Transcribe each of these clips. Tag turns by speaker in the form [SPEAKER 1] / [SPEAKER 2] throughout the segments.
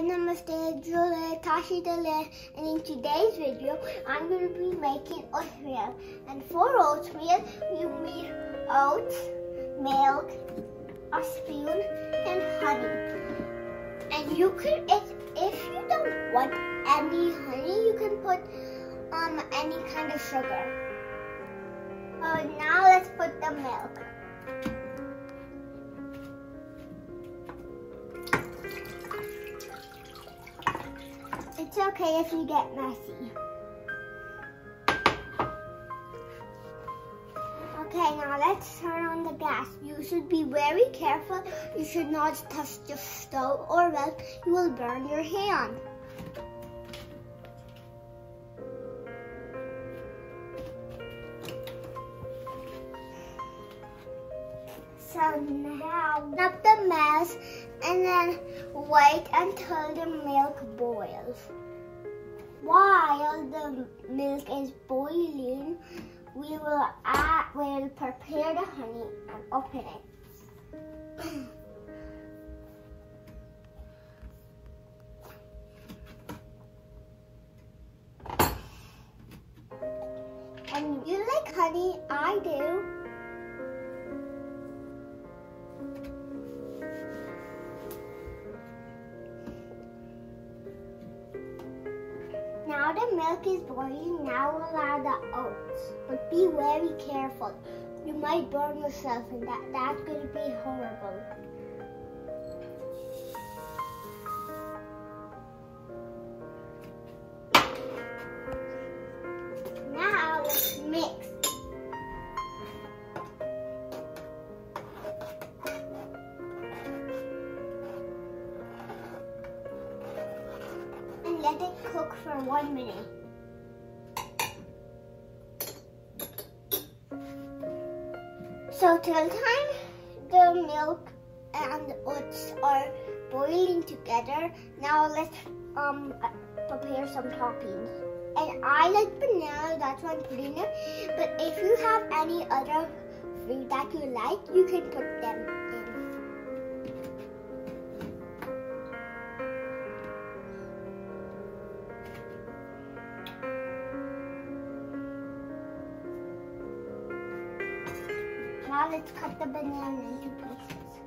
[SPEAKER 1] Hi, namaste, Julie, Tashi Delek, and in today's video, I'm going to be making oatmeal. And for oatmeal, you need oats, milk, a spoon, and honey. And you can, if, if you don't want any honey, you can put um any kind of sugar. Uh, now let's put the milk. It's okay if you get messy. Okay, now let's turn on the gas. You should be very careful. You should not touch the stove or else you will burn your hand. So now up the mess and then wait until the milk boils. While the milk is boiling, we will add, we'll prepare the honey and open it. and you like honey? I do. Now the milk is boiling, now we'll add the oats. But be very careful. You might burn yourself and that, that's going to be horrible. Let it cook for one minute. So till time the milk and the oats are boiling together, now let's um prepare some toppings. And I like banana, that's putting it. But if you have any other fruit that you like, you can put them in. Now let's cut the banana into pieces.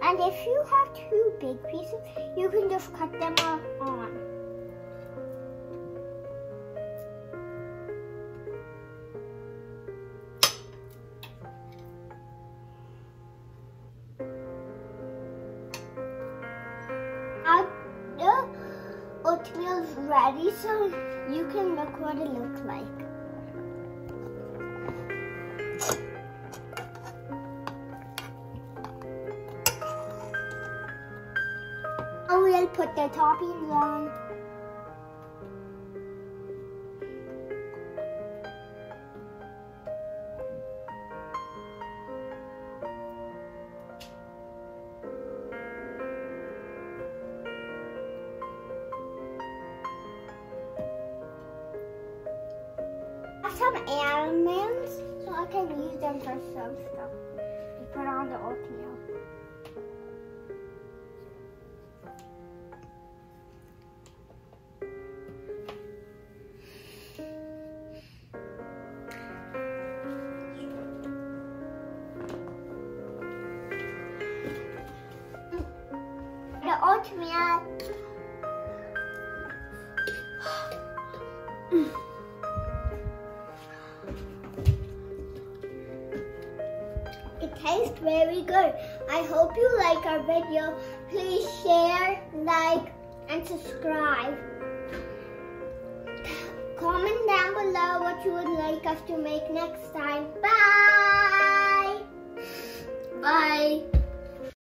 [SPEAKER 1] And if you have two big pieces, you can just cut them on. Ready, so you can look what it looks like. Now we'll put the toppings on. Some almonds, so I can use them for some stuff. You put on the oatmeal. The oatmeal. It tastes very good. I hope you like our video. Please share, like, and subscribe. Comment down below what you would like us to make next time. Bye! Bye!